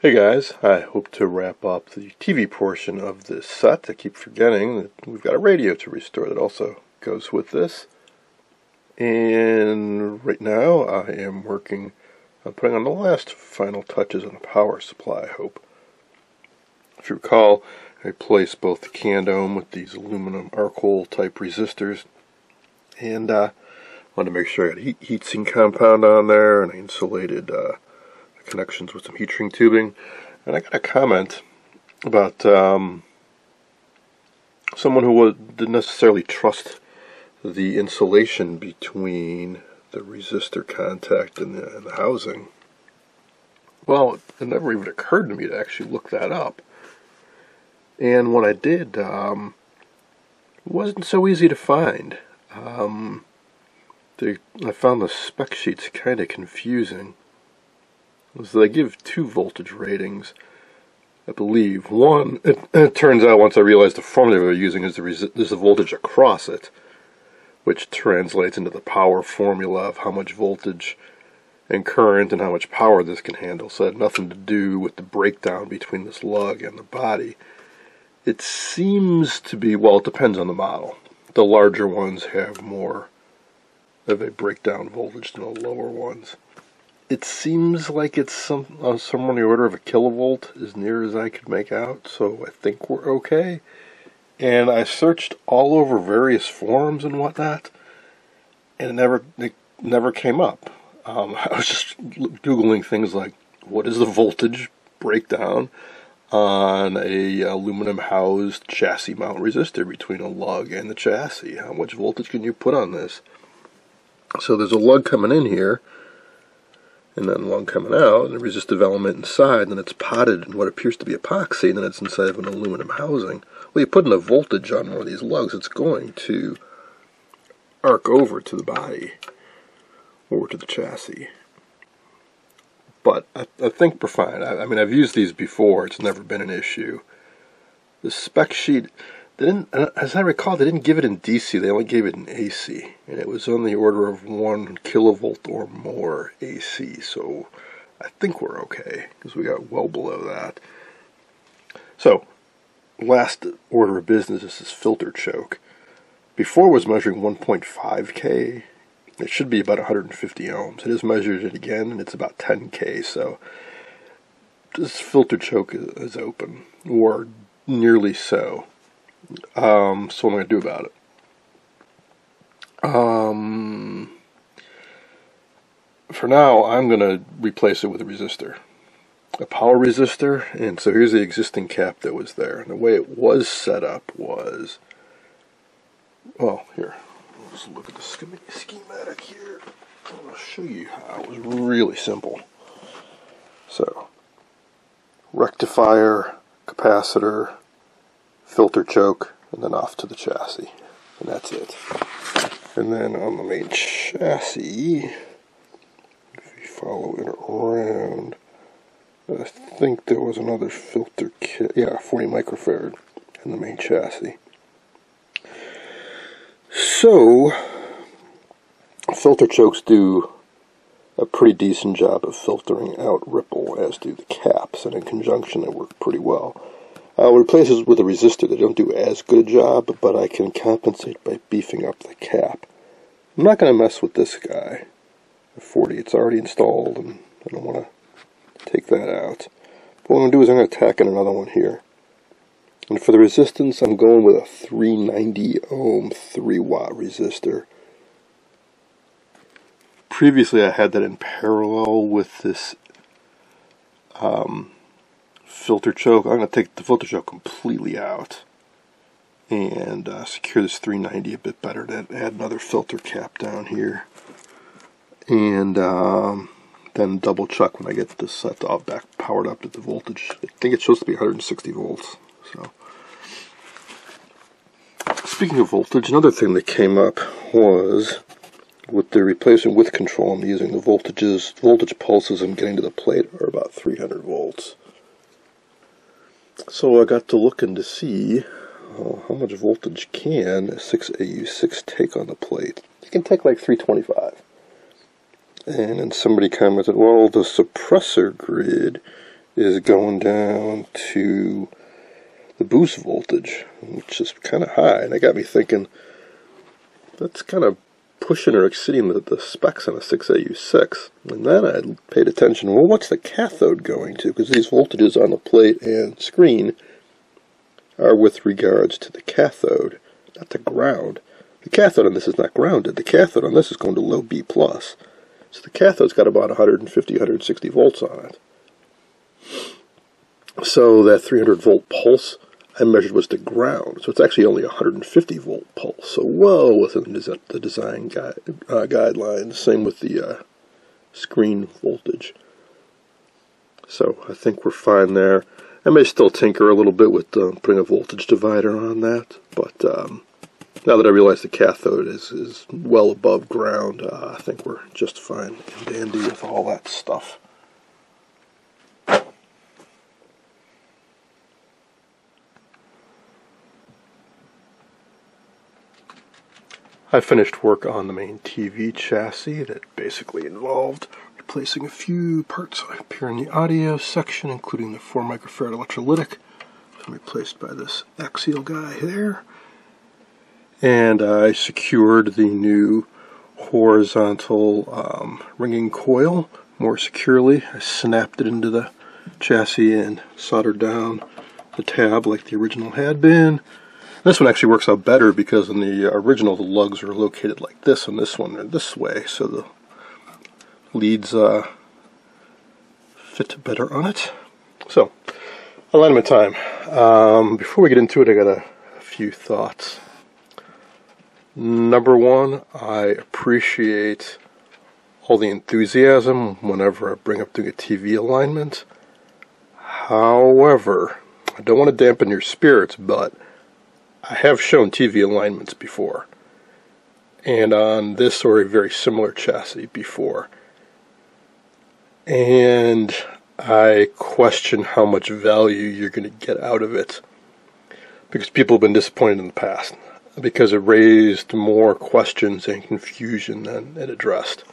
Hey guys, I hope to wrap up the TV portion of this set. I keep forgetting that we've got a radio to restore that also goes with this. And right now I am working on putting on the last final touches on the power supply, I hope. If you recall, I placed both the can dome with these aluminum Arcol type resistors. And uh, wanted to make sure I had heat, heat sink compound on there and I insulated uh, connections with some heat shrink tubing. And I got a comment about um, someone who didn't necessarily trust the insulation between the resistor contact and the, and the housing. Well, it never even occurred to me to actually look that up. And when I did, um, it wasn't so easy to find. Um, they, I found the spec sheets kind of confusing is they give two voltage ratings, I believe. One, it, it turns out once I realized the formula they're using is the, is the voltage across it, which translates into the power formula of how much voltage and current and how much power this can handle. So it had nothing to do with the breakdown between this lug and the body. It seems to be, well, it depends on the model. The larger ones have more of a breakdown voltage than the lower ones it seems like it's some uh, somewhere on the order of a kilovolt, as near as I could make out. So I think we're okay. And I searched all over various forums and whatnot, and it never it never came up. Um, I was just googling things like what is the voltage breakdown on a aluminum housed chassis mount resistor between a lug and the chassis. How much voltage can you put on this? So there's a lug coming in here and then one coming out, and the resistive element inside, and then it's potted in what appears to be epoxy, and then it's inside of an aluminum housing. Well, you put in a voltage on one of these lugs, it's going to arc over to the body or to the chassis. But I, I think we're fine. I, I mean, I've used these before, it's never been an issue. The spec sheet they didn't, uh, as I recall, they didn't give it in DC. They only gave it in AC, and it was on the order of one kilovolt or more AC. So I think we're okay because we got well below that. So last order of business is this filter choke. Before was measuring 1.5k. It should be about 150 ohms. It is measured it again, and it's about 10k. So this filter choke is open, or nearly so. Um, so what am I to do about it? Um, for now, I'm going to replace it with a resistor. A power resistor, and so here's the existing cap that was there. And the way it was set up was, well, here, let's look at the schematic here. I'll show you how. It was really simple. So, rectifier, capacitor, filter choke, and then off to the chassis. And that's it. And then on the main chassis, if you follow it around, I think there was another filter kit. Yeah, 40 microfarad in the main chassis. So, filter chokes do a pretty decent job of filtering out ripple, as do the caps, and in conjunction they work pretty well. I'll replace it with a resistor that don't do as good a job, but I can compensate by beefing up the cap. I'm not going to mess with this guy. The 40, it's already installed, and I don't want to take that out. But what I'm going to do is I'm going to tack in another one here. And for the resistance, I'm going with a 390 ohm 3 watt resistor. Previously, I had that in parallel with this um, filter choke. I'm going to take the filter choke completely out and uh, secure this 390 a bit better. To add another filter cap down here, and um, then double check when I get this set all back powered up to the voltage. I think it's supposed to be 160 volts. So, speaking of voltage, another thing that came up was with the replacement with control. I'm using the voltages, voltage pulses I'm getting to the plate are about 300 volts. So I got to looking to see uh, how much voltage can a 6AU6 take on the plate. It can take like 325. And then somebody commented, well, the suppressor grid is going down to the boost voltage, which is kind of high. And it got me thinking, that's kind of pushing or exceeding the, the specs on a 6AU6. And then I paid attention, well, what's the cathode going to? Because these voltages on the plate and screen are with regards to the cathode, not the ground. The cathode on this is not grounded. The cathode on this is going to low B+. plus. So the cathode's got about 150, 160 volts on it. So that 300 volt pulse I measured was the ground. So it's actually only a 150 volt pulse. So well within the design uh, guidelines. Same with the uh, screen voltage. So I think we're fine there. I may still tinker a little bit with uh, putting a voltage divider on that, but um, now that I realize the cathode is, is well above ground, uh, I think we're just fine and dandy with all that stuff. I finished work on the main TV chassis that basically involved replacing a few parts up here in the audio section, including the 4 microfarad electrolytic, replaced by this axial guy there. And I secured the new horizontal um, ringing coil more securely. I snapped it into the chassis and soldered down the tab like the original had been. This one actually works out better because in the original the lugs are located like this, and this one they're this way, so the leads uh, fit better on it. So, alignment time. Um, before we get into it, I got a, a few thoughts. Number one, I appreciate all the enthusiasm whenever I bring up doing a TV alignment. However, I don't want to dampen your spirits, but I have shown TV alignments before, and on this or a very similar chassis before. And I question how much value you're going to get out of it because people have been disappointed in the past because it raised more questions and confusion than it addressed.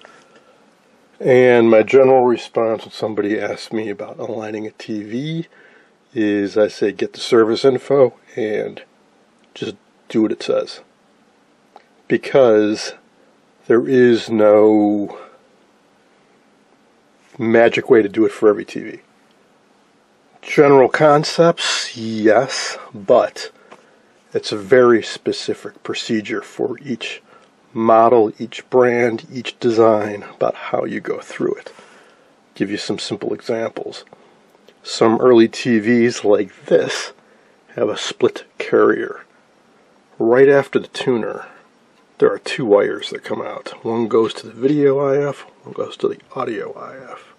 And my general response when somebody asks me about aligning a TV is I say get the service info and just do what it says. Because there is no magic way to do it for every TV. General concepts, yes, but it's a very specific procedure for each model, each brand, each design about how you go through it. Give you some simple examples. Some early TVs like this have a split carrier right after the tuner, there are two wires that come out. One goes to the video IF, one goes to the audio IF.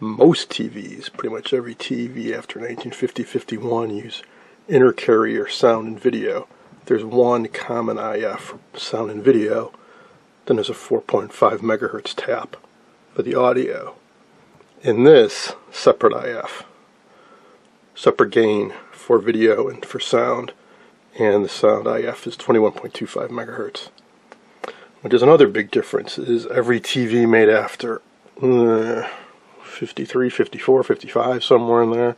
Most TVs, pretty much every TV after 1950-51 use intercarrier sound and video. There's one common IF for sound and video, then there's a 4.5 megahertz tap for the audio. In this, separate IF. Separate gain for video and for sound and the sound IF is 21.25 megahertz. Which is another big difference is every TV made after uh, 53, 54, 55, somewhere in there,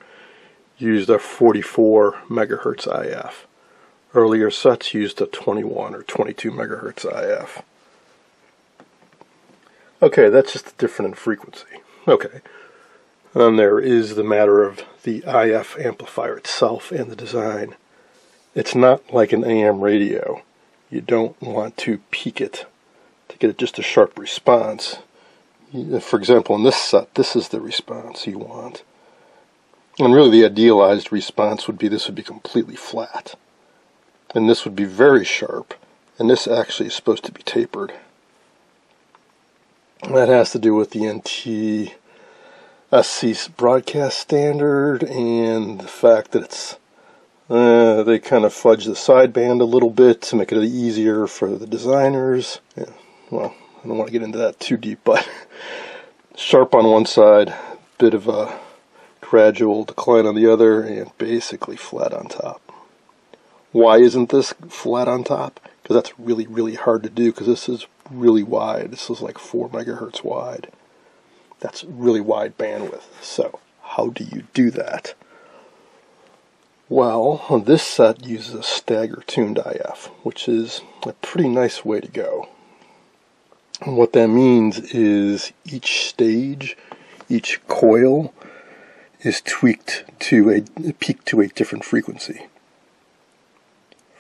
used a 44 megahertz IF. Earlier sets used a 21 or 22 megahertz IF. Okay, that's just different in frequency. Okay. And there is the matter of the IF amplifier itself and the design. It's not like an AM radio. You don't want to peak it to get just a sharp response. For example, in this set, this is the response you want. And really the idealized response would be this would be completely flat. And this would be very sharp. And this actually is supposed to be tapered. That has to do with the NT SC broadcast standard and the fact that it's uh, they kind of fudge the sideband a little bit to make it easier for the designers. Yeah, well, I don't want to get into that too deep, but sharp on one side, bit of a gradual decline on the other, and basically flat on top. Why isn't this flat on top? Because that's really, really hard to do because this is really wide. This is like 4 megahertz wide. That's really wide bandwidth. So how do you do that? Well, this set uses a stagger tuned IF, which is a pretty nice way to go. And what that means is each stage, each coil is tweaked to a peak to a different frequency.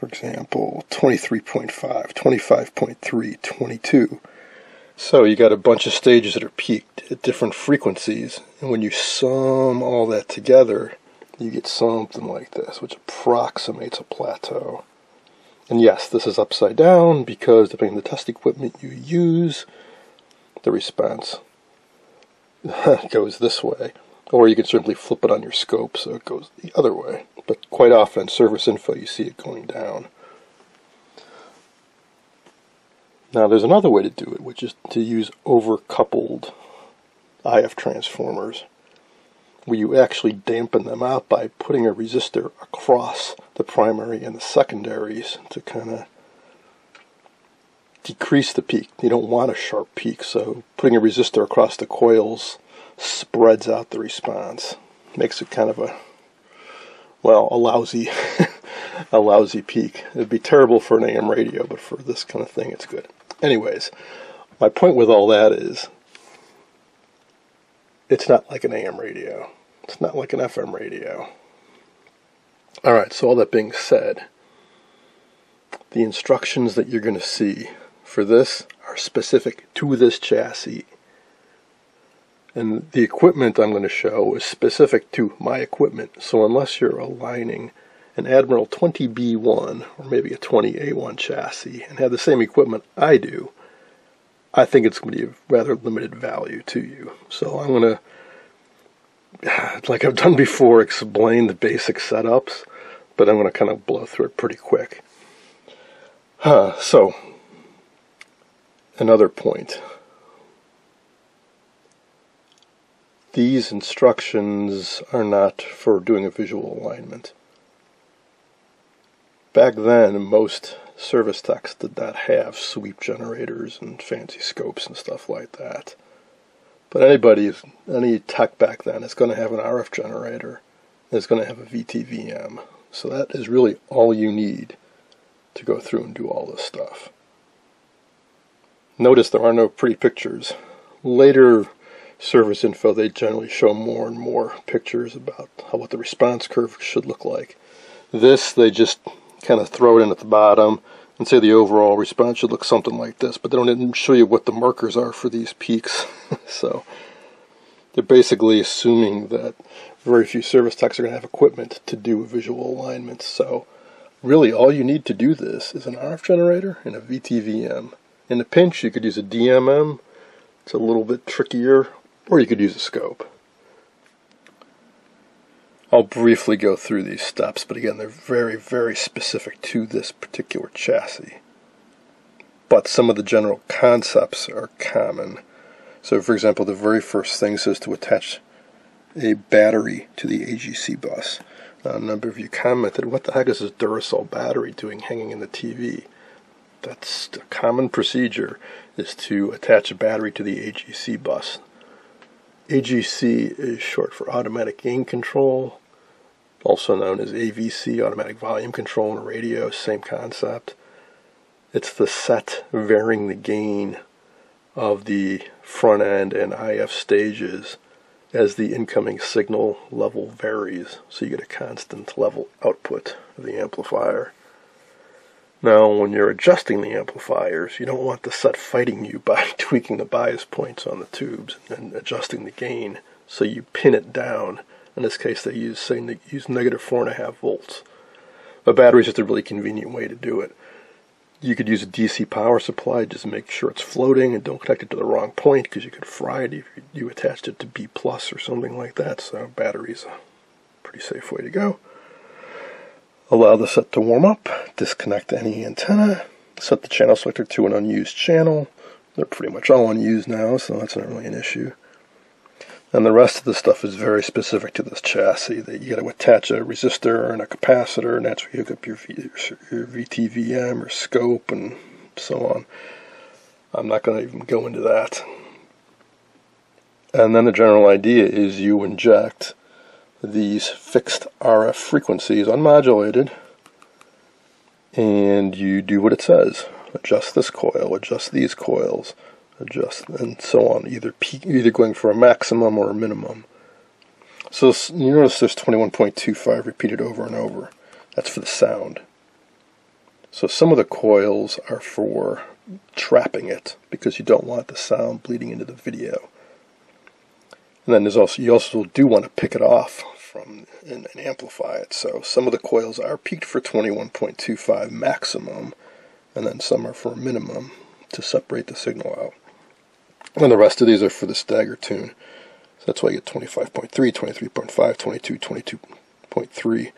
For example, 23.5, 25.3, 22. So you got a bunch of stages that are peaked at different frequencies, and when you sum all that together, you get something like this, which approximates a plateau. And yes, this is upside down because depending on the test equipment you use, the response goes this way. Or you can simply flip it on your scope so it goes the other way. But quite often, service info, you see it going down. Now, there's another way to do it, which is to use overcoupled IF transformers, where you actually dampen them out by putting a resistor across the primary and the secondaries to kind of decrease the peak. You don't want a sharp peak, so putting a resistor across the coils spreads out the response. Makes it kind of a well, a lousy a lousy peak. It'd be terrible for an AM radio, but for this kind of thing it's good. Anyways, my point with all that is it's not like an AM radio. It's not like an FM radio. Alright, so all that being said, the instructions that you're going to see for this are specific to this chassis and the equipment I'm going to show is specific to my equipment. So unless you're aligning an Admiral 20B1 or maybe a 20A1 chassis and have the same equipment I do, I think it's going to be of rather limited value to you. So I'm going to, like I've done before, explain the basic setups, but I'm going to kind of blow through it pretty quick. Uh, so, another point. These instructions are not for doing a visual alignment. Back then, most service techs did not have sweep generators and fancy scopes and stuff like that. But anybody, any tech back then is going to have an RF generator. Is going to have a VTVM. So that is really all you need to go through and do all this stuff. Notice there are no pretty pictures. Later service info, they generally show more and more pictures about how, what the response curve should look like. This, they just kind of throw it in at the bottom and say the overall response should look something like this, but they don't even show you what the markers are for these peaks. so they're basically assuming that very few service techs are going to have equipment to do a visual alignment. So really all you need to do this is an RF generator and a VTVM. In a pinch, you could use a DMM. It's a little bit trickier, or you could use a scope. I'll briefly go through these steps, but again, they're very, very specific to this particular chassis. But some of the general concepts are common. So, for example, the very first thing says to attach a battery to the AGC bus. Now, a number of you commented, what the heck is this Duracell battery doing hanging in the TV? That's a common procedure, is to attach a battery to the AGC bus. AGC is short for automatic gain control, also known as AVC, automatic volume control in a radio, same concept. It's the set varying the gain of the front end and IF stages as the incoming signal level varies, so you get a constant level output of the amplifier. Now, when you're adjusting the amplifiers, you don't want the set fighting you by tweaking the bias points on the tubes and adjusting the gain, so you pin it down. In this case, they use say they use negative four and a half volts. A battery is just a really convenient way to do it. You could use a DC power supply, just make sure it's floating and don't connect it to the wrong point because you could fry it if you attached it to B plus or something like that. So battery's a pretty safe way to go. Allow the set to warm up, disconnect any antenna, set the channel selector to an unused channel. They're pretty much all unused now, so that's not really an issue. And the rest of the stuff is very specific to this chassis. That you got to attach a resistor and a capacitor, and that's where you hook up your, your VTVM or scope and so on. I'm not going to even go into that. And then the general idea is you inject these fixed RF frequencies unmodulated and you do what it says. Adjust this coil, adjust these coils, adjust, and so on. Either peak, either going for a maximum or a minimum. So you notice there's 21.25 repeated over and over. That's for the sound. So some of the coils are for trapping it because you don't want the sound bleeding into the video. And then there's also you also do want to pick it off from and, and amplify it. So some of the coils are peaked for 21.25 maximum, and then some are for minimum to separate the signal out. And the rest of these are for the stagger tune. So that's why you get 25.3, 23.5, 22, 22.3.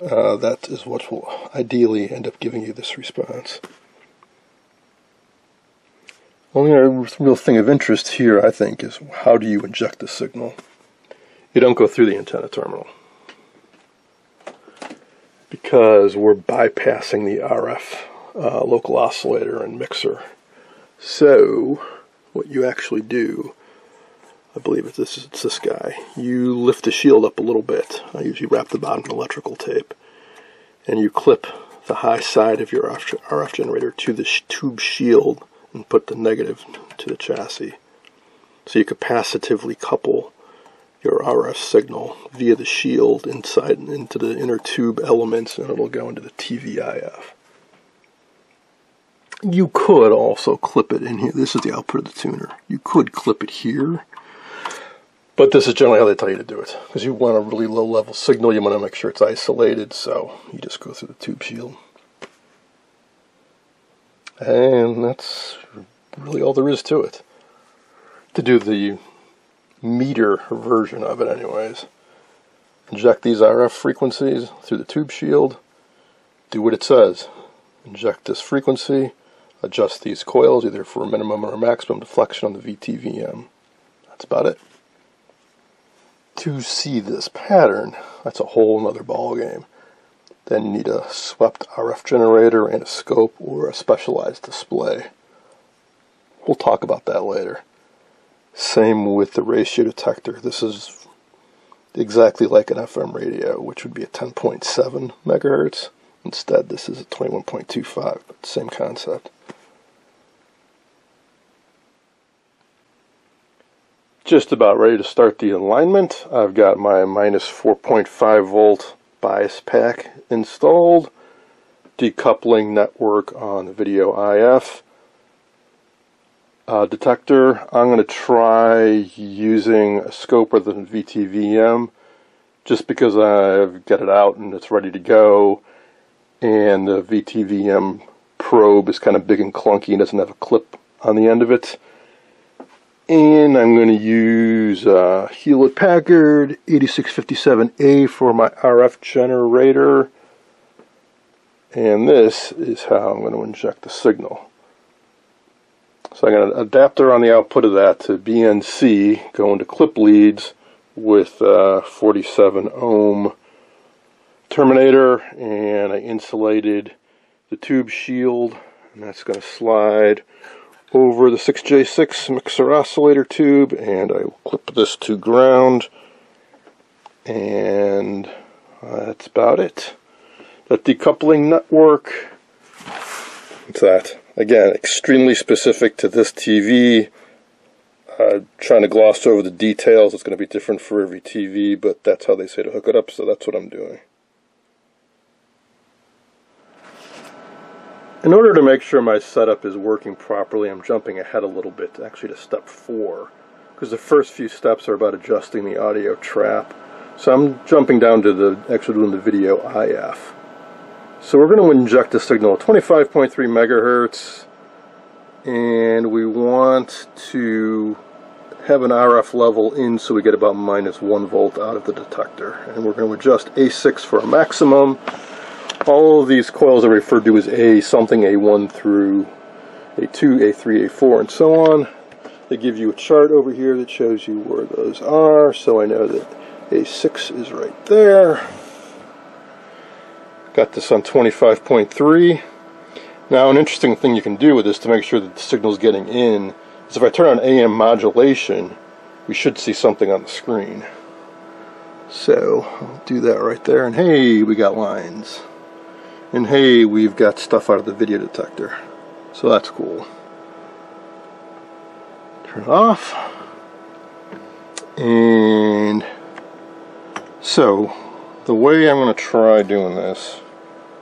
Uh, that is what will ideally end up giving you this response. Only real thing of interest here, I think, is how do you inject the signal? You don't go through the antenna terminal because we're bypassing the RF uh, local oscillator and mixer. So, what you actually do, I believe it's this, it's this guy, you lift the shield up a little bit. I usually wrap the bottom in electrical tape. And you clip the high side of your RF generator to the tube shield and put the negative to the chassis. So you capacitively couple your RF signal via the shield inside into the inner tube elements and it'll go into the TVIF. You could also clip it in here. This is the output of the tuner. You could clip it here, but this is generally how they tell you to do it. Because you want a really low level signal, you want to make sure it's isolated, so you just go through the tube shield. And that's really all there is to it. To do the meter version of it, anyways. Inject these RF frequencies through the tube shield. Do what it says. Inject this frequency. Adjust these coils either for a minimum or maximum deflection on the VTVM. That's about it. To see this pattern, that's a whole other ball game. Then you need a swept RF generator and a scope or a specialized display. We'll talk about that later. Same with the ratio detector. This is exactly like an FM radio, which would be a 10.7 megahertz. Instead, this is a 21.25, but same concept. Just about ready to start the alignment. I've got my minus 4.5 volt bias pack installed, decoupling network on the video IF uh, detector. I'm going to try using a scope or the VTVM just because I've got it out and it's ready to go and the VTVM probe is kind of big and clunky and doesn't have a clip on the end of it. And I'm going to use uh, Hewlett Packard 8657A for my RF generator. And this is how I'm going to inject the signal. So I got an adapter on the output of that to BNC going to clip leads with uh, 47 ohm terminator and I insulated the tube shield and that's going to slide over the 6J6 mixer oscillator tube and I clip this to ground and that's about it. That decoupling network, what's that? Again, extremely specific to this TV. Uh, trying to gloss over the details. It's going to be different for every TV, but that's how they say to hook it up, so that's what I'm doing. In order to make sure my setup is working properly, I'm jumping ahead a little bit, actually to step four, because the first few steps are about adjusting the audio trap. So I'm jumping down to the actually doing the video IF. So we're going to inject a signal at 25.3 megahertz and we want to have an RF level in so we get about minus 1 volt out of the detector. And we're going to adjust A6 for a maximum. All of these coils are referred to as A something, A1 through A2, A3, A4, and so on. They give you a chart over here that shows you where those are, so I know that A6 is right there. Got this on 25.3. Now an interesting thing you can do with this to make sure that the signal is getting in is if I turn on AM modulation, we should see something on the screen. So I'll do that right there and hey we got lines and hey we've got stuff out of the video detector. So that's cool. Turn it off. And so the way I'm going to try doing this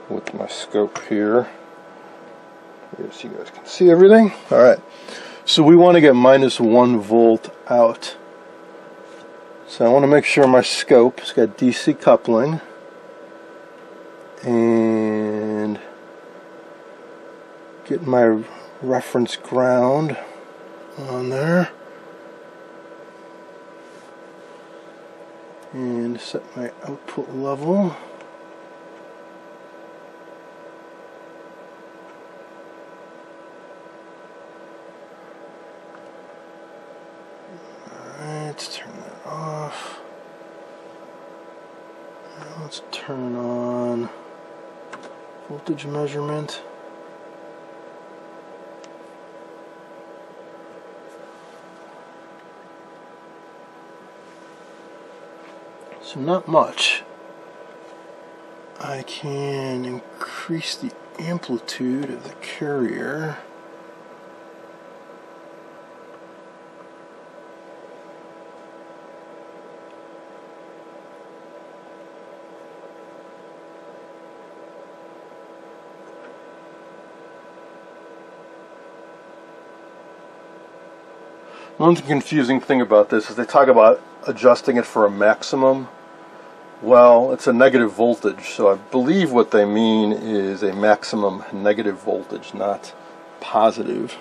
with my scope here so you guys can see everything. Alright so we want to get minus one volt out. So I want to make sure my scope has got DC coupling and get my reference ground on there and set my output level let's turn that off. Now let's turn on voltage measurement. So not much. I can increase the amplitude of the carrier. One confusing thing about this is they talk about adjusting it for a maximum. Well, it's a negative voltage, so I believe what they mean is a maximum negative voltage, not positive.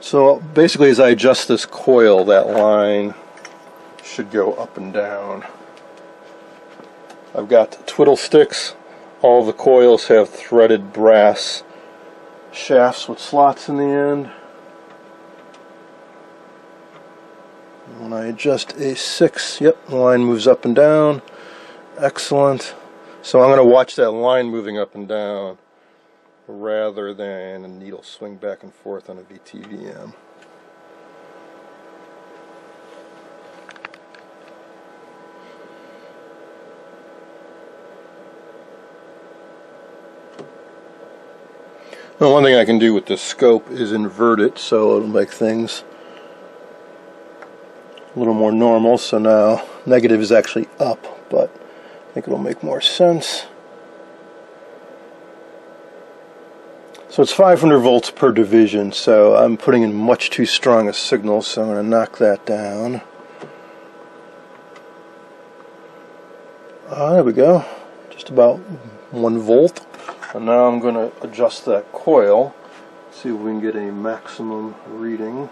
So basically as I adjust this coil, that line should go up and down. I've got twiddle sticks. All the coils have threaded brass shafts with slots in the end. When I adjust A6, yep, the line moves up and down. Excellent. So I'm going to watch that line moving up and down rather than a needle swing back and forth on a VTVM. One thing I can do with this scope is invert it so it'll make things a little more normal. So now negative is actually up, but I think it'll make more sense. So it's 500 volts per division, so I'm putting in much too strong a signal, so I'm going to knock that down. Ah, there we go. Just about one volt. And now I'm going to adjust that coil, see if we can get a maximum reading.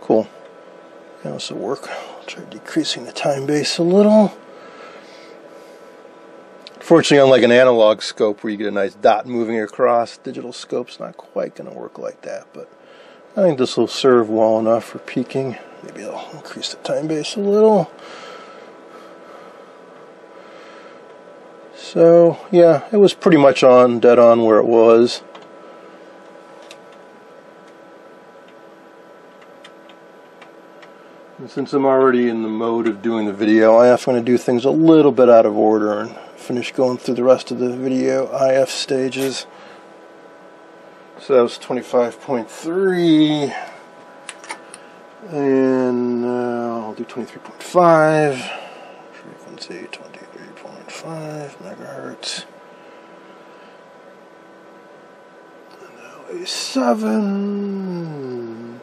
Cool. Now this will work. I'll try decreasing the time base a little. Fortunately, unlike an analog scope where you get a nice dot moving across, digital scope's not quite going to work like that, but I think this will serve well enough for peaking. Maybe I'll increase the time base a little. So, yeah, it was pretty much on, dead on where it was. And since I'm already in the mode of doing the video, I have to do things a little bit out of order and finish going through the rest of the video IF stages. So that was 25.3 and uh, I'll do 23.5 frequency 20 5 megahertz. And now a 7.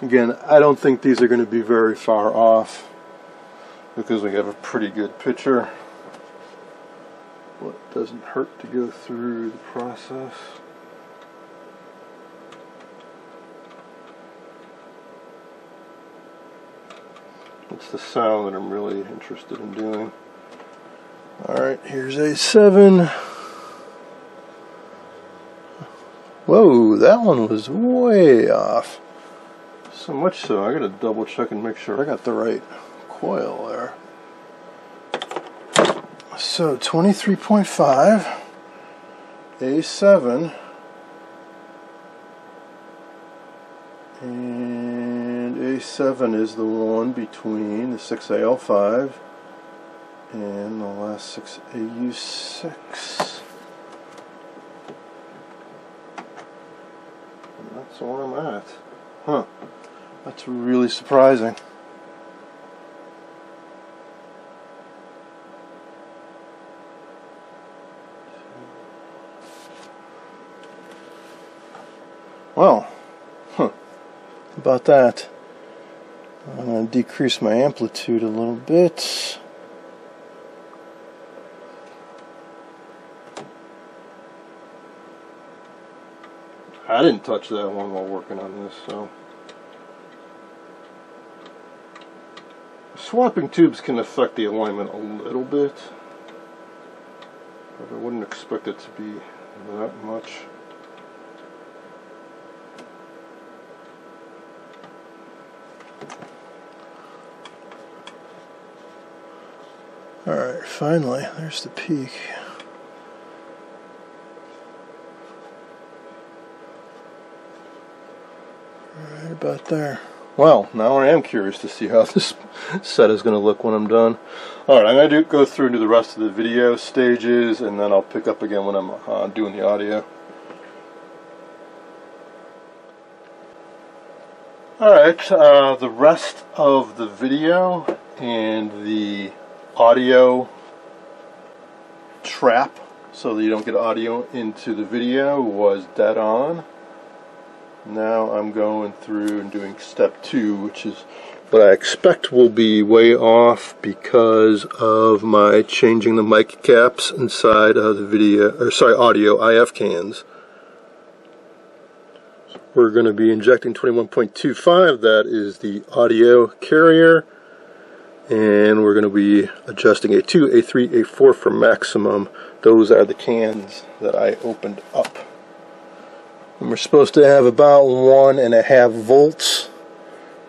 Again, I don't think these are going to be very far off because we have a pretty good picture. But it doesn't hurt to go through the process. It's the sound that I'm really interested in doing. Alright, here's A7. Whoa, that one was way off. So much so, I gotta double check and make sure I got the right coil there. So 23.5, A7, and A7 is the one between the 6AL5 and the last 6 AU6. And that's where I'm at. Huh. That's really surprising. Well, huh, about that. Going to decrease my amplitude a little bit. I didn't touch that one while working on this, so. Swapping tubes can affect the alignment a little bit, but I wouldn't expect it to be that much. Alright, finally, there's the peak. Right about there. Well, now I am curious to see how this set is going to look when I'm done. Alright, I'm going to go through and do the rest of the video stages, and then I'll pick up again when I'm uh, doing the audio. Alright, uh, the rest of the video and the audio trap so that you don't get audio into the video was dead on. Now I'm going through and doing step two, which is what I expect will be way off because of my changing the mic caps inside of the video, or sorry, audio IF cans. We're going to be injecting 21.25, that is the audio carrier and we're going to be adjusting A2, A3, A4 for maximum. Those are the cans that I opened up. And we're supposed to have about one and a half volts.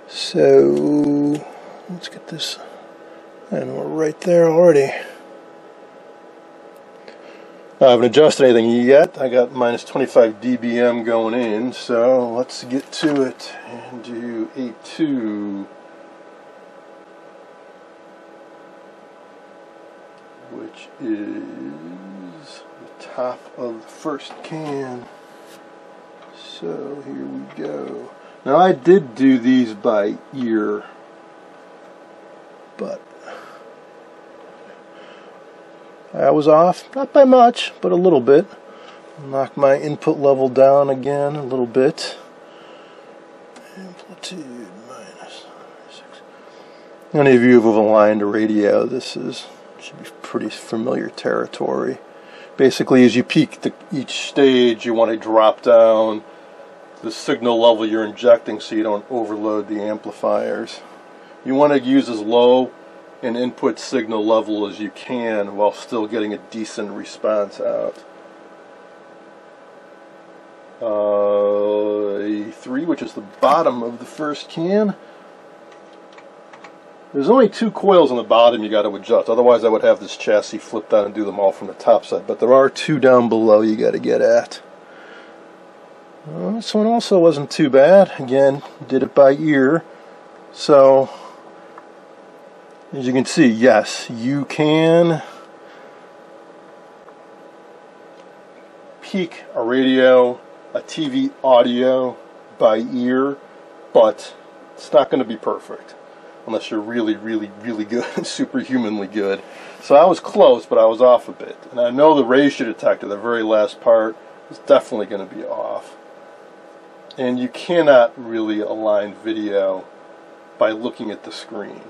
So let's get this, and we're right there already. I haven't adjusted anything yet. I got minus 25 dBm going in, so let's get to it and do A2. Which is the top of the first can. So here we go. Now I did do these by ear, but I was off, not by much, but a little bit. Knock my input level down again a little bit. Amplitude minus six. Any of you who have aligned a radio, this is should be pretty familiar territory. Basically, as you peak each stage, you want to drop down the signal level you're injecting so you don't overload the amplifiers. You want to use as low an input signal level as you can while still getting a decent response out. Uh, A3, which is the bottom of the first can. There's only two coils on the bottom you got to adjust. Otherwise, I would have this chassis flipped out and do them all from the top side. But there are two down below you got to get at. Well, this one also wasn't too bad. Again, did it by ear. So, as you can see, yes, you can peak a radio, a TV audio by ear, but it's not going to be perfect unless you're really, really, really good, superhumanly good. So I was close, but I was off a bit. And I know the ratio detector, the very last part, is definitely going to be off. And you cannot really align video by looking at the screen.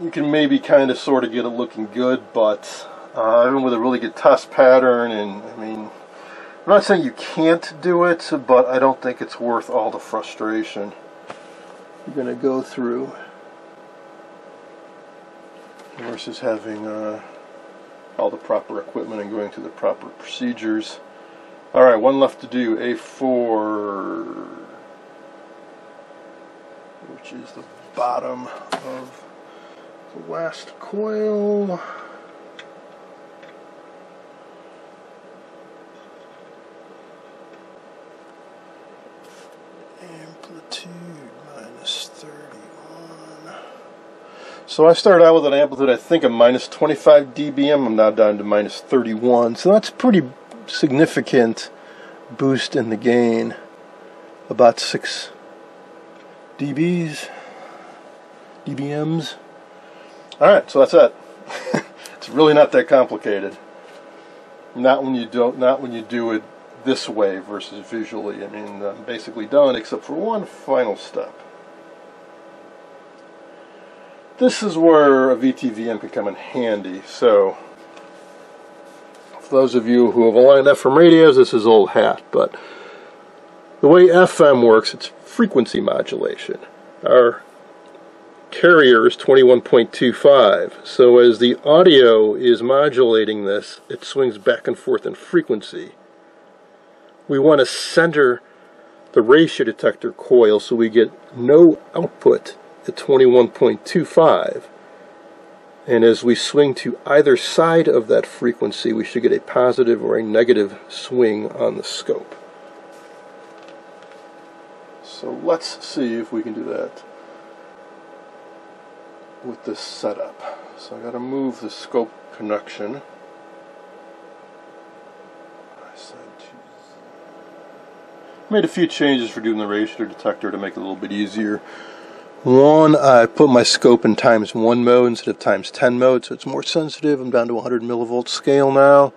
You can maybe kind of sort of get it looking good, but uh, even with a really good test pattern, and I mean, I'm not saying you can't do it, but I don't think it's worth all the frustration we're going to go through versus having uh, all the proper equipment and going through the proper procedures. All right, one left to do, A4, which is the bottom of the last coil. Amplitude. So I started out with an amplitude, I think, of minus 25 dBm. I'm now down to minus 31. So that's pretty significant boost in the gain. About 6 dBs, dBms. Alright, so that's it. it's really not that complicated. Not when you don't, not when you do it this way versus visually. I mean, I'm basically done except for one final step. This is where a VTVM can come in handy. So, for those of you who have aligned FM radios, this is old hat, but the way FM works, it's frequency modulation. Our carrier is 21.25, so as the audio is modulating this, it swings back and forth in frequency we want to center the ratio detector coil so we get no output at 21.25 and as we swing to either side of that frequency we should get a positive or a negative swing on the scope. So let's see if we can do that with this setup. So I got to move the scope connection. Made a few changes for doing the ratio detector to make it a little bit easier. One, I put my scope in times 1 mode instead of times 10 mode, so it's more sensitive. I'm down to 100 millivolt scale now.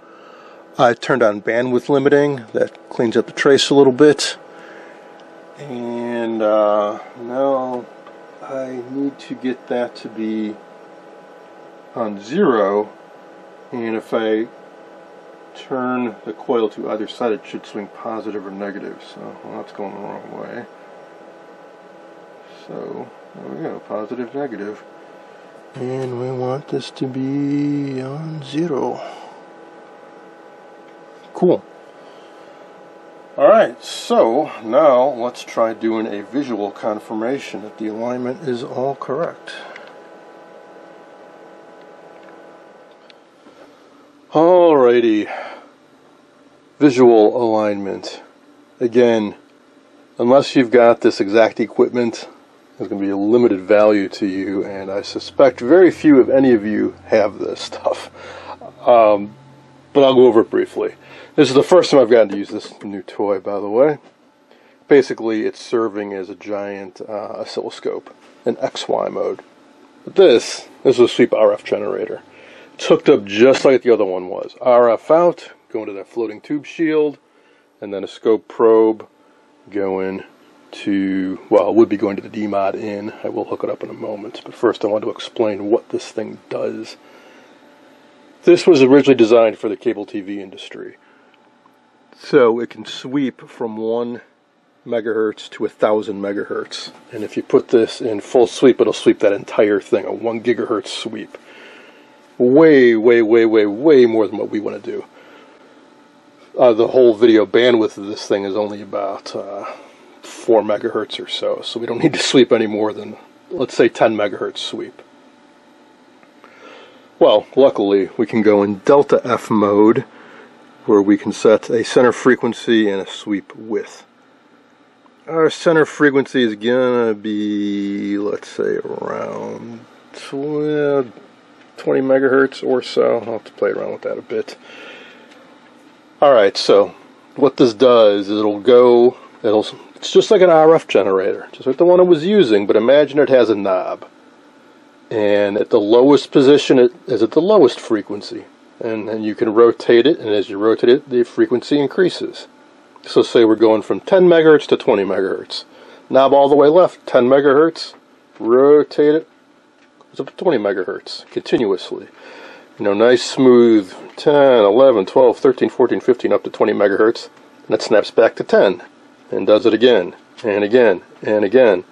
I turned on bandwidth limiting. That cleans up the trace a little bit. And uh, now I need to get that to be on zero. And if I turn the coil to either side, it should swing positive or negative. So well, that's going the wrong way. So there we go, positive, negative. And we want this to be on zero. Cool. Alright, so now let's try doing a visual confirmation that the alignment is all correct. Alrighty. Visual alignment. Again, unless you've got this exact equipment, there's going to be a limited value to you, and I suspect very few, if any of you, have this stuff. Um, but I'll go over it briefly. This is the first time I've gotten to use this new toy, by the way. Basically, it's serving as a giant uh, oscilloscope in XY mode. But this, this is a sweep RF generator. It's hooked up just like the other one was. RF out, going to that floating tube shield, and then a scope probe going to, well, it would be going to the demod in. I will hook it up in a moment. But first I want to explain what this thing does. This was originally designed for the cable TV industry. So it can sweep from 1 megahertz to a 1000 megahertz. And if you put this in full sweep, it'll sweep that entire thing, a 1 gigahertz sweep way, way, way, way, way more than what we want to do. Uh, the whole video bandwidth of this thing is only about uh, 4 megahertz or so, so we don't need to sweep any more than, let's say, 10 megahertz sweep. Well, luckily, we can go in delta F mode, where we can set a center frequency and a sweep width. Our center frequency is gonna be, let's say, around 20 megahertz or so. I'll have to play around with that a bit. Alright, so what this does is it'll go, it'll, it's just like an RF generator, just like the one I was using, but imagine it has a knob. And at the lowest position, it is at the lowest frequency. And then you can rotate it, and as you rotate it, the frequency increases. So say we're going from 10 megahertz to 20 megahertz. Knob all the way left, 10 megahertz, rotate it, it's up to 20 megahertz continuously. You know, nice smooth 10, 11, 12, 13, 14, 15 up to 20 megahertz. And it snaps back to 10 and does it again and again and again.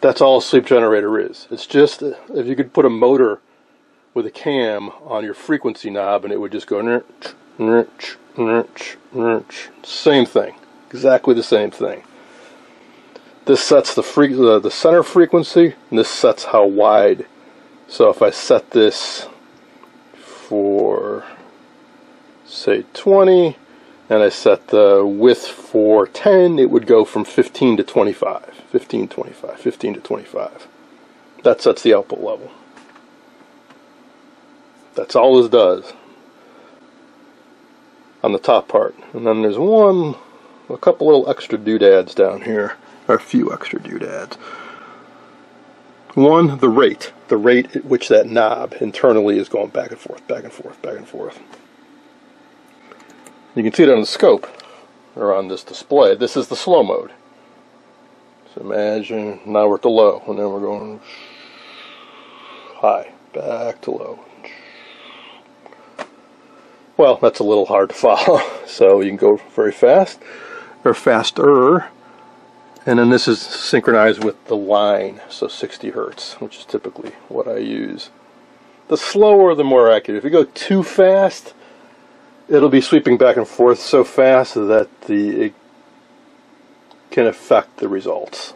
That's all a sweep generator is. It's just if you could put a motor with a cam on your frequency knob and it would just go. Same thing. Exactly the same thing. This sets the, the, the center frequency, and this sets how wide. So if I set this for, say, 20, and I set the uh, width for 10, it would go from 15 to 25. 15, 25, 15 to 25. That sets the output level. That's all this does on the top part. And then there's one, a couple little extra doodads down here, or a few extra doodads. One, the rate, the rate at which that knob internally is going back and forth, back and forth, back and forth. You can see it on the scope, or on this display. This is the slow mode. So imagine, now we're at the low, and then we're going high, back to low. Well, that's a little hard to follow, so you can go very fast, or faster, and then this is synchronized with the line, so 60 hertz, which is typically what I use. The slower, the more accurate. If you go too fast, it'll be sweeping back and forth so fast that the it can affect the results.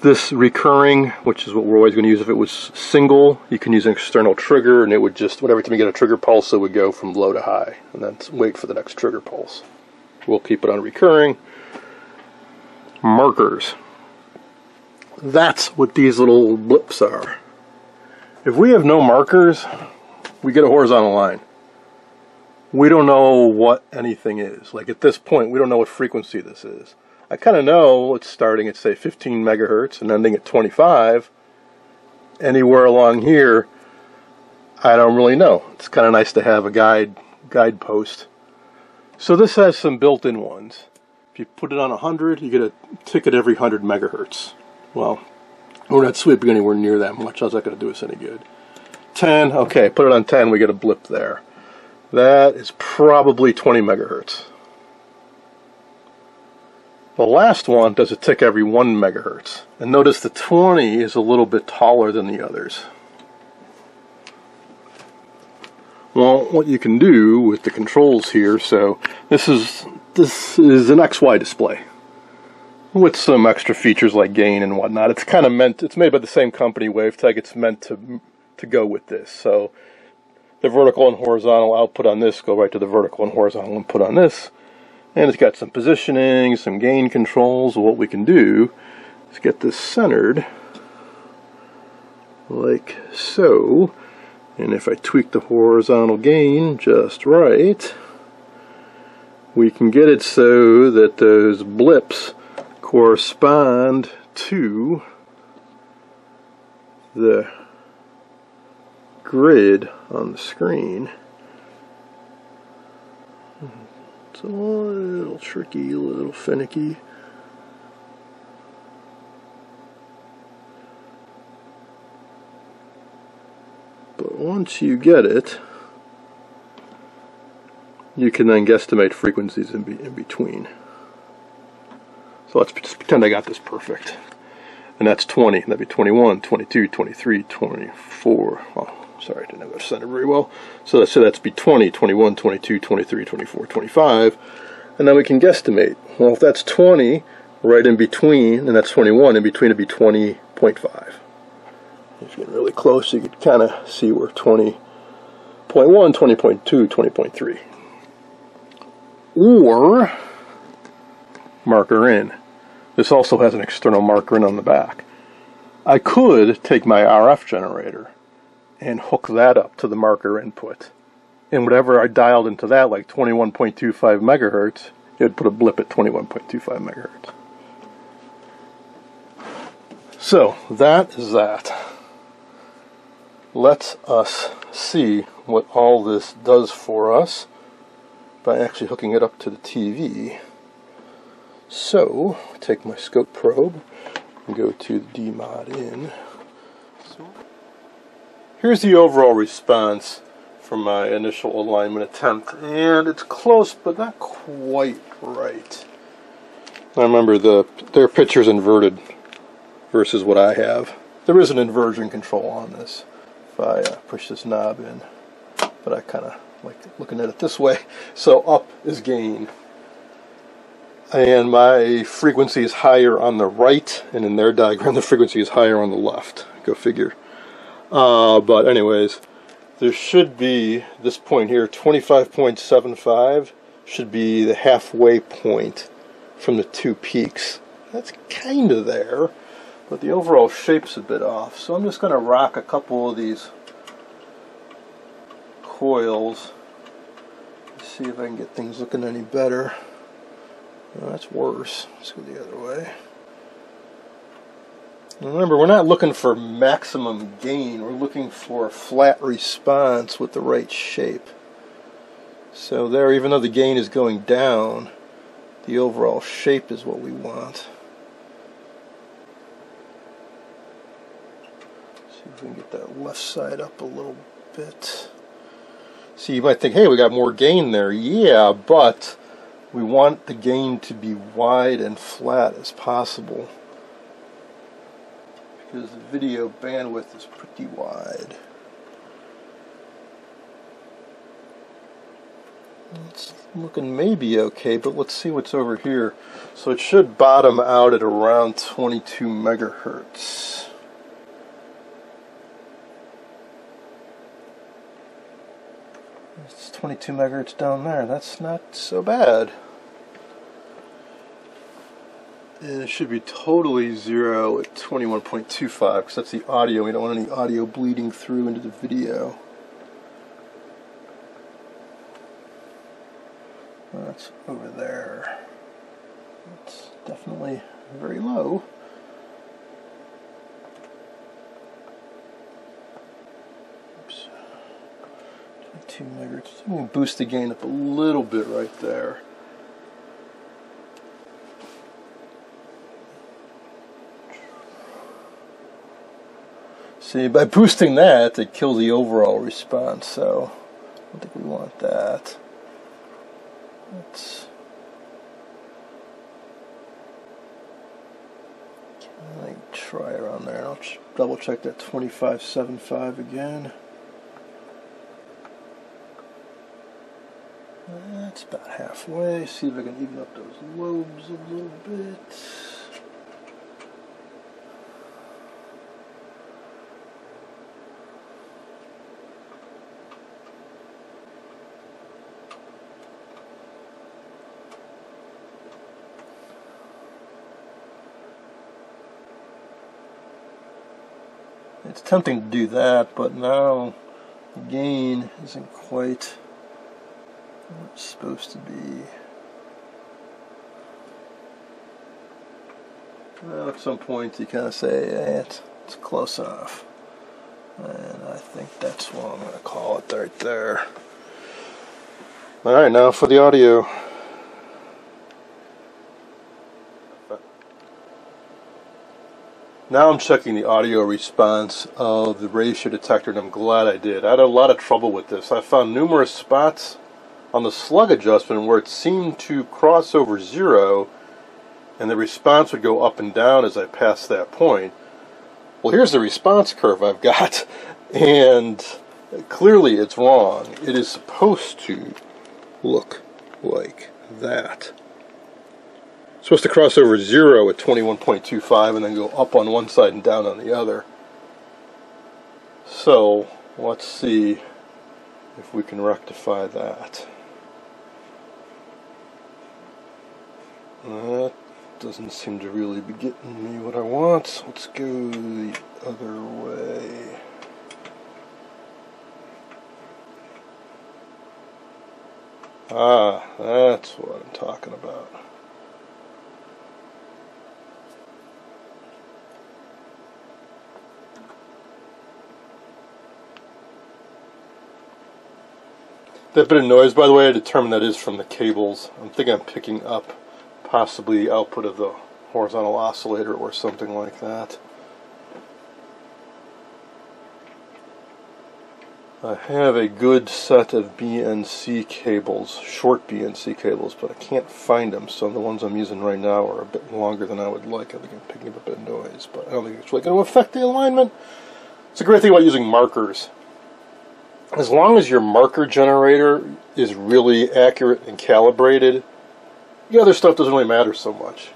This recurring, which is what we're always going to use if it was single, you can use an external trigger and it would just, whenever time you get a trigger pulse, it would go from low to high and then wait for the next trigger pulse. We'll keep it on recurring. Markers. That's what these little blips are. If we have no markers, we get a horizontal line. We don't know what anything is. Like at this point, we don't know what frequency this is. I kind of know it's starting at say 15 megahertz and ending at 25. Anywhere along here, I don't really know. It's kind of nice to have a guide guidepost so this has some built-in ones. If you put it on 100, you get a ticket every 100 megahertz. Well, we're not sweeping anywhere near that much. How's that going to do us any good? 10, okay, put it on 10, we get a blip there. That is probably 20 megahertz. The last one does a tick every 1 megahertz. And notice the 20 is a little bit taller than the others. Well, what you can do with the controls here, so this is this is an XY display with some extra features like gain and whatnot. It's kind of meant, it's made by the same company, Wavetek. It's meant to to go with this. So the vertical and horizontal output on this go right to the vertical and horizontal input on this. And it's got some positioning, some gain controls. What we can do is get this centered like so. And if I tweak the horizontal gain just right, we can get it so that those blips correspond to the grid on the screen. It's a little tricky, a little finicky. But once you get it, you can then guesstimate frequencies in, be, in between. So let's pretend I got this perfect. And that's 20. That'd be 21, 22, 23, 24. Oh, sorry, I didn't have that centered very well. So let's say that's be 20, 21, 22, 23, 24, 25. And then we can guesstimate. Well, if that's 20, right in between, and that's 21, in between it'd be 20.5. If you get really close, you can kind of see where 20.1, 20.2, 20.3. Or marker in. This also has an external marker in on the back. I could take my RF generator and hook that up to the marker input. And whatever I dialed into that, like 21.25 megahertz, it would put a blip at 21.25 megahertz. So, that is that let us us see what all this does for us by actually hooking it up to the TV. So, take my scope probe and go to the demod in. Here's the overall response from my initial alignment attempt, and it's close but not quite right. I remember the their picture's inverted versus what I have. There is an inversion control on this if I uh, push this knob in. But I kind of like looking at it this way. So up is gain. And my frequency is higher on the right, and in their diagram the frequency is higher on the left. Go figure. Uh, but anyways, there should be this point here 25.75 should be the halfway point from the two peaks. That's kind of there but the overall shape's a bit off. So I'm just going to rock a couple of these coils see if I can get things looking any better. That's worse. Let's go the other way Remember, we're not looking for maximum gain. We're looking for a flat response with the right shape. So there, even though the gain is going down, the overall shape is what we want. See if we can get that left side up a little bit. See, you might think, hey, we got more gain there. Yeah, but we want the gain to be wide and flat as possible because the video bandwidth is pretty wide. It's looking maybe okay, but let's see what's over here. So it should bottom out at around 22 megahertz. It's 22 megahertz down there. That's not so bad. And it should be totally zero at 21.25 because that's the audio. We don't want any audio bleeding through into the video. That's over there. It's definitely very low. Oops. 22 megahertz. I'm going to boost the gain up a little bit right there. See, by boosting that, it kills the overall response, so I don't think we want that. Let's try around there. I'll ch double check that 2575 again. That's about halfway. See if I can even up those lobes a little bit. It's tempting to do that, but now the gain isn't quite what it's supposed to be. Well, at some point you kind of say, eh, it's, it's close enough. And I think that's what I'm going to call it right there. Alright, now for the audio. Now I'm checking the audio response of the ratio detector, and I'm glad I did. I had a lot of trouble with this. I found numerous spots on the slug adjustment where it seemed to cross over zero, and the response would go up and down as I passed that point. Well, here's the response curve I've got, and clearly it's wrong. It is supposed to look like that supposed to cross over zero at 21.25 and then go up on one side and down on the other. So let's see if we can rectify that. That doesn't seem to really be getting me what I want. Let's go the other way. Ah, that's what I'm talking about. That bit of noise, by the way, I determined that is from the cables. I'm thinking I'm picking up possibly the output of the horizontal oscillator or something like that. I have a good set of BNC cables, short BNC cables, but I can't find them, so the ones I'm using right now are a bit longer than I would like. I think I'm picking up a bit of noise, but I don't think it's really going to affect the alignment. It's a great thing about using markers as long as your marker generator is really accurate and calibrated, the other stuff doesn't really matter so much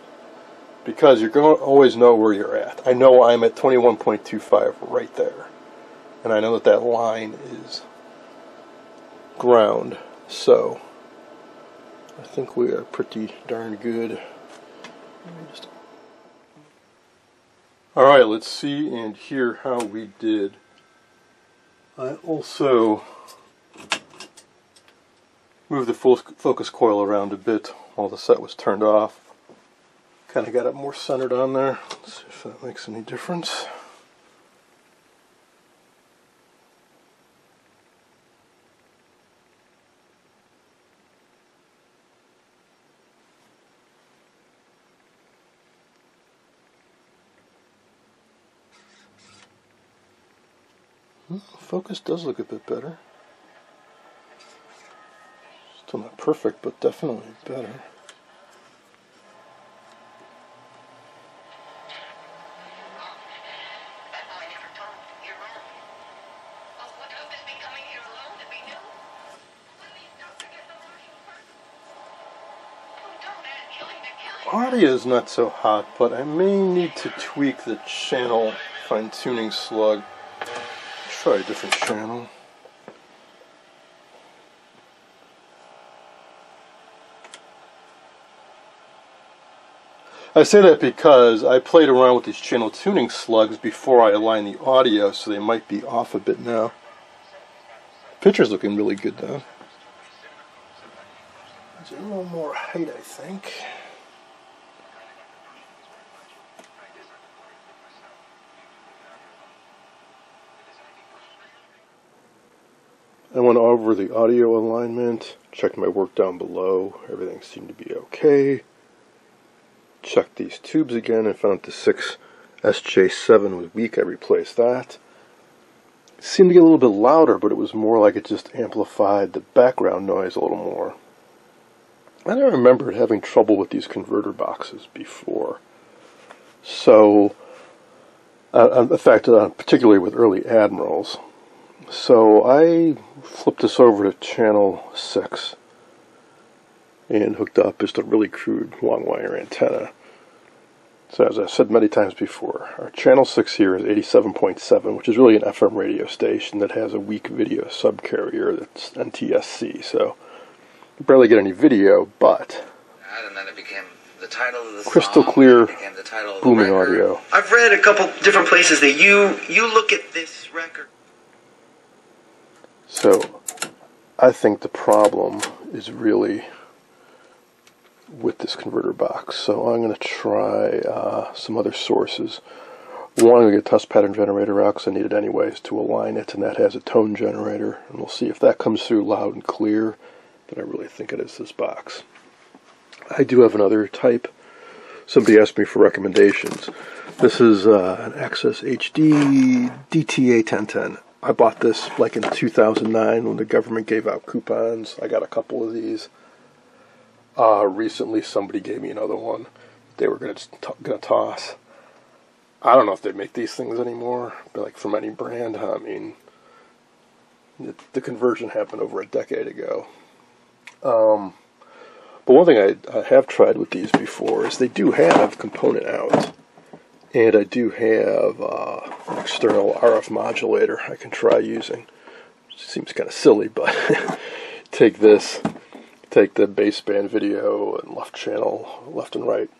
because you're going to always know where you're at. I know I'm at 21.25 right there, and I know that that line is ground. So I think we are pretty darn good. All right, let's see and hear how we did. I also moved the focus coil around a bit while the set was turned off. Kind of got it more centered on there. Let's see if that makes any difference. Focus does look a bit better. Still not perfect, but definitely better. Audio is not so hot, but I may need to tweak the channel fine-tuning slug try a different channel. I say that because I played around with these channel tuning slugs before I aligned the audio, so they might be off a bit now. Picture's looking really good though. There's a little more height, I think. I went over the audio alignment, checked my work down below, everything seemed to be okay. Checked these tubes again and found the 6 SJ7 was weak, I replaced that. It seemed to get a little bit louder, but it was more like it just amplified the background noise a little more. I don't remember having trouble with these converter boxes before. So, uh, in fact, uh, particularly with early Admirals, so I flipped this over to channel 6 and hooked up just a really crude long wire antenna. So as I've said many times before, our channel 6 here is 87.7, which is really an FM radio station that has a weak video subcarrier that's NTSC, so you barely get any video, but and then it the title of crystal song, clear booming record. audio. I've read a couple different places that you you look at this record so I think the problem is really with this converter box. So I'm going to try uh, some other sources. One, I'm going to get a test pattern generator out because I need it anyways to align it, and that has a tone generator. And we'll see if that comes through loud and clear. Then I really think it is this box. I do have another type. Somebody asked me for recommendations. This is uh, an Access HD DTA 1010. I bought this like in 2009 when the government gave out coupons. I got a couple of these. Uh, recently, somebody gave me another one. They were gonna gonna toss. I don't know if they make these things anymore, but like from any brand. I mean, the conversion happened over a decade ago. Um, but one thing I, I have tried with these before is they do have component out. And I do have uh, an external RF modulator I can try using. Seems kind of silly, but take this, take the baseband video and left channel, left and right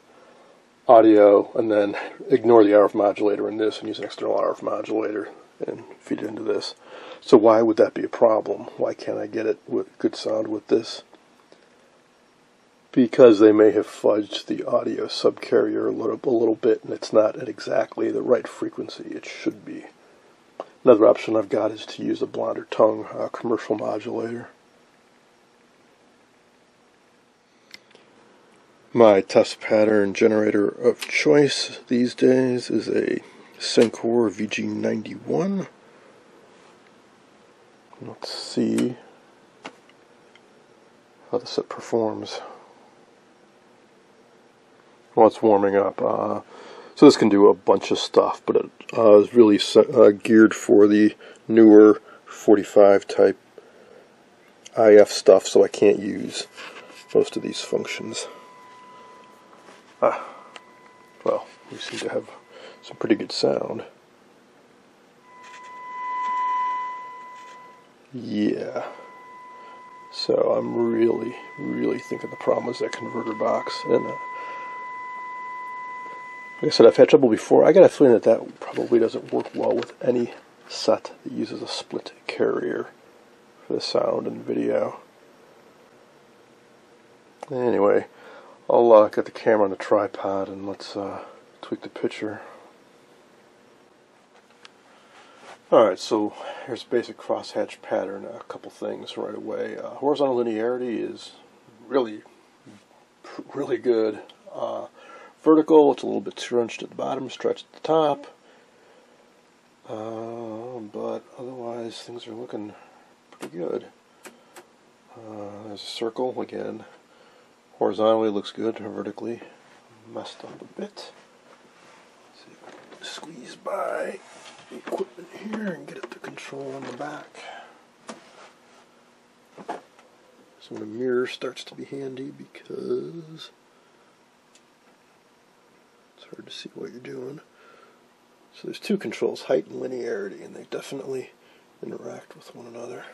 audio, and then ignore the RF modulator in this and use an external RF modulator and feed it into this. So why would that be a problem? Why can't I get it with good sound with this? Because they may have fudged the audio subcarrier a little, a little bit and it's not at exactly the right frequency it should be. Another option I've got is to use a Blonder Tongue uh, commercial modulator. My test pattern generator of choice these days is a Sencore VG91. Let's see how this set performs it's warming up. Uh, so this can do a bunch of stuff, but it uh, is really uh, geared for the newer 45 type IF stuff, so I can't use most of these functions. Ah, well, we seem to have some pretty good sound. Yeah. So I'm really, really thinking the problem is that converter box. And uh, like I said, I've had trouble before. I got a feeling that that probably doesn't work well with any set that uses a split carrier for the sound and video. Anyway, I'll uh, get the camera on the tripod and let's uh, tweak the picture. Alright, so here's a basic crosshatch pattern. A couple things right away. Uh, horizontal linearity is really, really good. Uh, vertical, it's a little bit scrunched at the bottom, stretched at the top. Uh, but otherwise, things are looking pretty good. Uh, there's a circle again. Horizontally looks good, vertically messed up a bit. Squeeze by the equipment here and get it to control on the back. So when a mirror starts to be handy because hard to see what you're doing. So there's two controls, height and linearity, and they definitely interact with one another.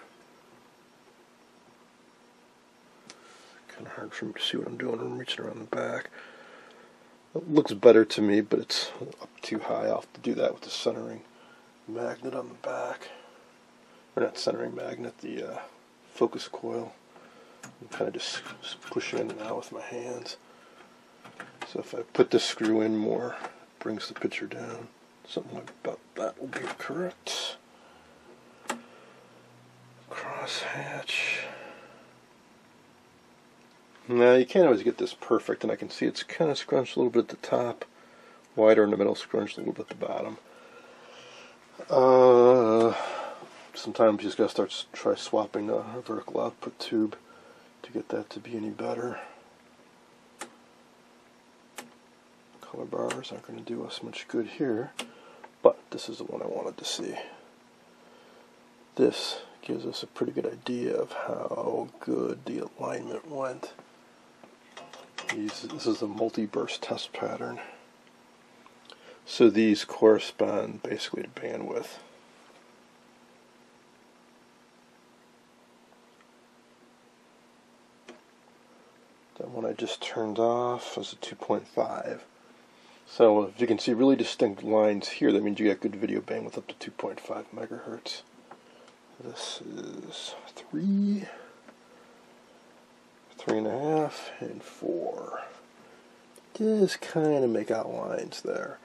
Kind of hard for me to see what I'm doing. I'm reaching around the back. It looks better to me, but it's up too high. I'll have to do that with the centering magnet on the back. Or not centering magnet, the uh, focus coil. I'm kind of just, just pushing in and out with my hands. So if I put the screw in more, it brings the picture down. Something like about that will be correct. Crosshatch. Now you can't always get this perfect, and I can see it's kind of scrunched a little bit at the top, wider in the middle, scrunched a little bit at the bottom. Uh, sometimes you just gotta start try swapping the vertical output tube to get that to be any better. Color bars aren't going to do us much good here, but this is the one I wanted to see. This gives us a pretty good idea of how good the alignment went. These, this is a multi-burst test pattern. So these correspond basically to bandwidth. That one I just turned off was a 2.5. So if you can see really distinct lines here, that means you got good video bandwidth up to 2.5 megahertz. This is three, three and a half, and four. Just kind of make out lines there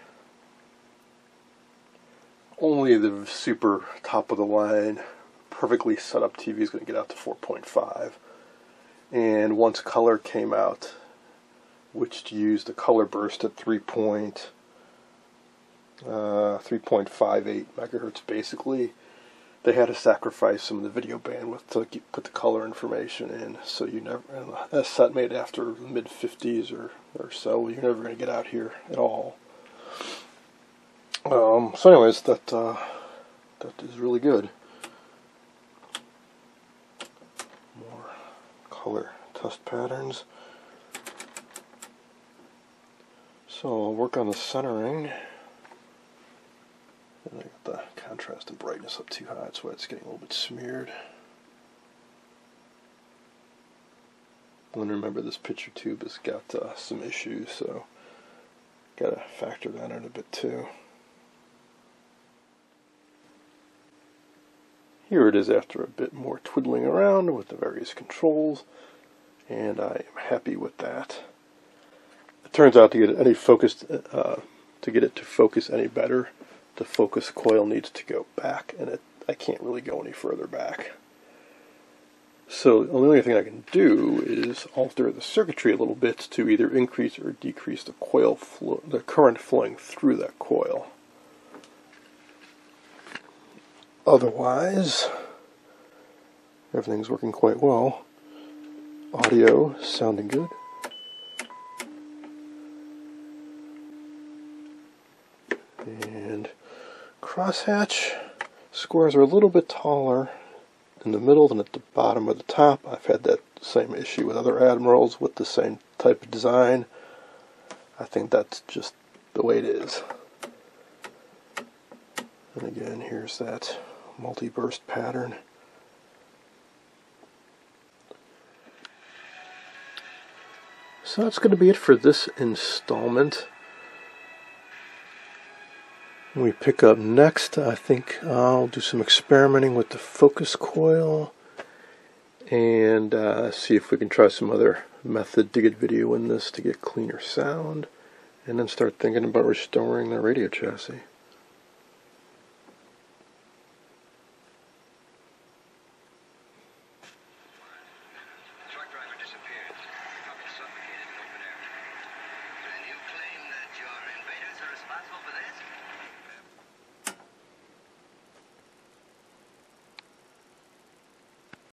only the super top of the line, perfectly set up TV is going to get out to 4.5. And once color came out, which used the color burst at 3. Point, uh, 3.58 megahertz basically, they had to sacrifice some of the video bandwidth to put the color information in. So you never, a set made after the mid 50s or, or so, you're never going to get out here at all. Um, so anyways, that, uh, that is really good. More color test patterns. So I'll work on the centering. And I got the contrast and brightness up too high, that's why it's getting a little bit smeared. And remember this picture tube has got uh, some issues, so gotta factor that in a bit too. Here it is after a bit more twiddling around with the various controls, and I am happy with that. It turns out to get any focused, uh, to get it to focus any better, the focus coil needs to go back, and it, I can't really go any further back. So the only thing I can do is alter the circuitry a little bit to either increase or decrease the coil flow, the current flowing through that coil. Otherwise, everything's working quite well. Audio sounding good. And crosshatch squares are a little bit taller in the middle than at the bottom or the top. I've had that same issue with other Admirals with the same type of design. I think that's just the way it is. And again, here's that multi-burst pattern. So that's going to be it for this installment. We pick up next, I think I'll do some experimenting with the focus coil and uh, see if we can try some other method to get video in this to get cleaner sound and then start thinking about restoring the radio chassis.